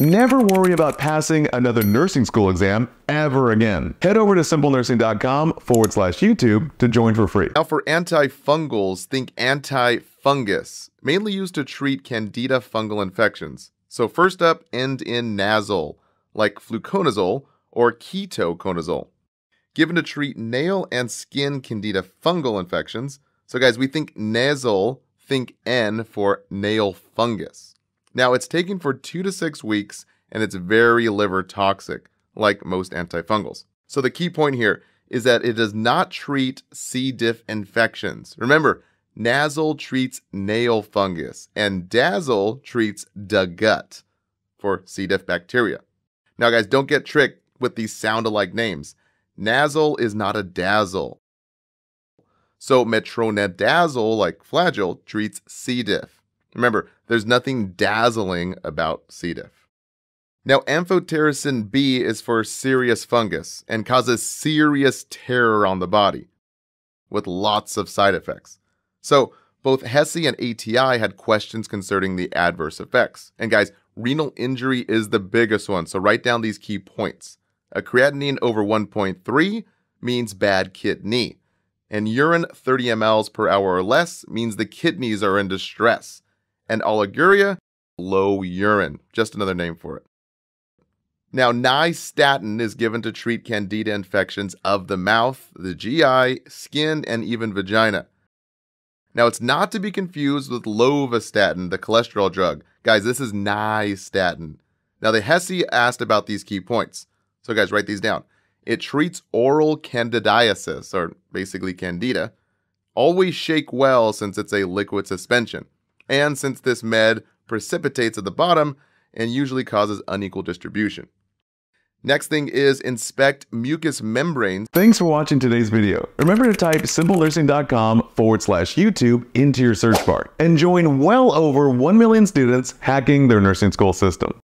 Never worry about passing another nursing school exam ever again. Head over to simplenursing.com forward slash YouTube to join for free. Now, for antifungals, think antifungus, mainly used to treat candida fungal infections. So, first up, end in nasal, like fluconazole or ketoconazole, given to treat nail and skin candida fungal infections. So, guys, we think nasal, think N for nail fungus. Now, it's taken for two to six weeks and it's very liver toxic, like most antifungals. So, the key point here is that it does not treat C. diff infections. Remember, nasal treats nail fungus and dazzle treats the gut for C. diff bacteria. Now, guys, don't get tricked with these sound alike names. Nasal is not a dazzle. So, metronidazole, like flagyl, treats C. diff. Remember, there's nothing dazzling about C. diff. Now, amphotericin B is for serious fungus and causes serious terror on the body with lots of side effects. So, both HESI and ATI had questions concerning the adverse effects. And guys, renal injury is the biggest one, so write down these key points. A creatinine over 1.3 means bad kidney, and urine 30 mLs per hour or less means the kidneys are in distress and oliguria, low urine, just another name for it. Now, nystatin is given to treat candida infections of the mouth, the GI, skin, and even vagina. Now, it's not to be confused with lovastatin, the cholesterol drug. Guys, this is nystatin. Now, the HESI asked about these key points. So, guys, write these down. It treats oral candidiasis, or basically candida. Always shake well since it's a liquid suspension and since this med precipitates at the bottom and usually causes unequal distribution. Next thing is inspect mucous membranes. Thanks for watching today's video. Remember to type simplenursing.com forward slash YouTube into your search bar and join well over 1 million students hacking their nursing school system.